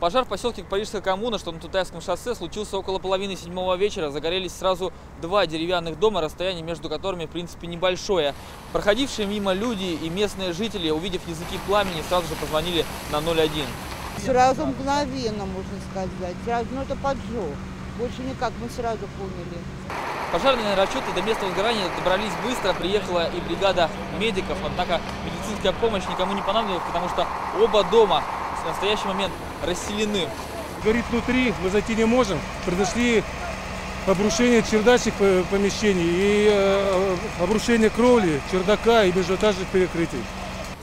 Пожар в поселке Парижская коммуна, что на Тутаевском шоссе, случился около половины седьмого вечера. Загорелись сразу два деревянных дома, расстояние между которыми, в принципе, небольшое. Проходившие мимо люди и местные жители, увидев языки пламени, сразу же позвонили на 01. Сразу мгновенно, можно сказать. Сразу, ну это поджог. Больше никак, мы сразу поняли. Пожарные расчеты до места возгорания добрались быстро, приехала и бригада медиков, однако медицинская помощь никому не понадобилась, потому что оба дома в настоящий момент расселены. Горит внутри, мы зайти не можем. Произошли обрушение чердачных э, помещений и э, обрушение кровли, чердака и межэтажных перекрытий.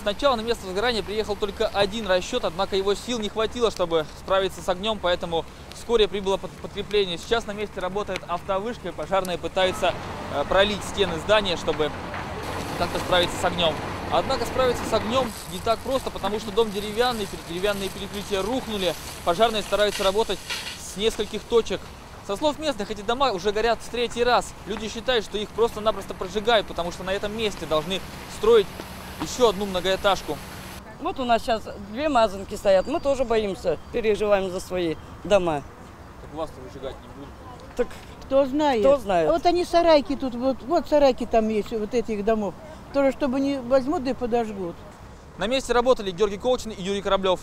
Сначала на место возгорания приехал только один расчет, однако его сил не хватило, чтобы справиться с огнем, поэтому вскоре прибыло под- подкрепление. Сейчас на месте работает автовышка, и пожарные пытаются э, пролить стены здания, чтобы как-то справиться с огнем. Однако справиться с огнем не так просто, потому что дом деревянный, деревянные перекрытия рухнули. Пожарные стараются работать с нескольких точек. Со слов местных, эти дома уже горят в третий раз. Люди считают, что их просто-напросто прожигают, потому что на этом месте должны строить еще одну многоэтажку. Вот у нас сейчас две мазанки стоят. Мы тоже боимся, переживаем за свои дома. Так вас-то выжигать не будут. Так Кто знает? Кто знает? Вот они сарайки тут, вот, вот сарайки там есть, вот этих домов. Тоже, чтобы не возьмут да и подожгут. На месте работали Георгий Колчин и Юрий Кораблев.